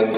Thank